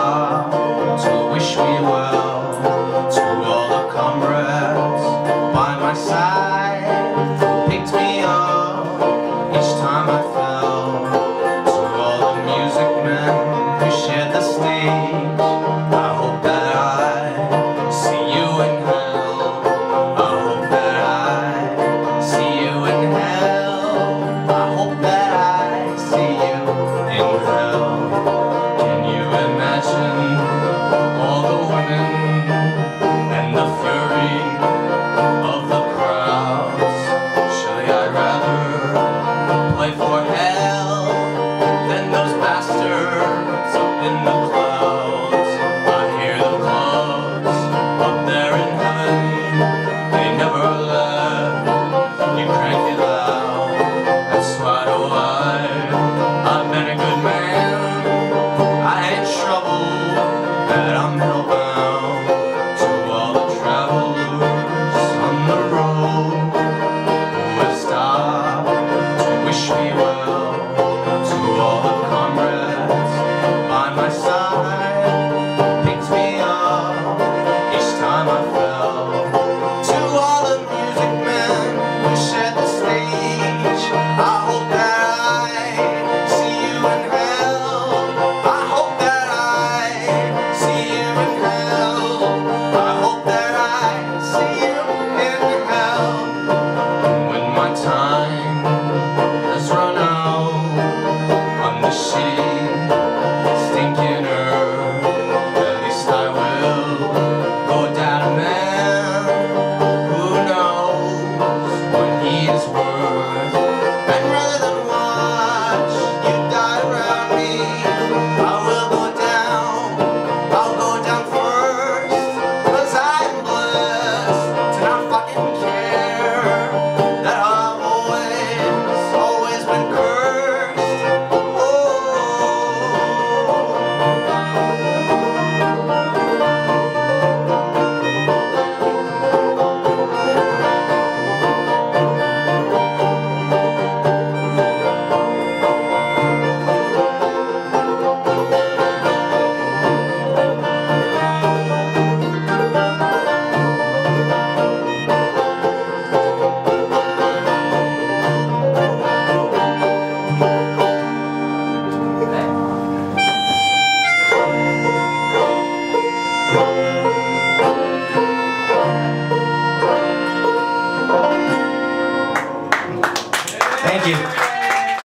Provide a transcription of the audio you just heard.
to wish me side. 谢谢。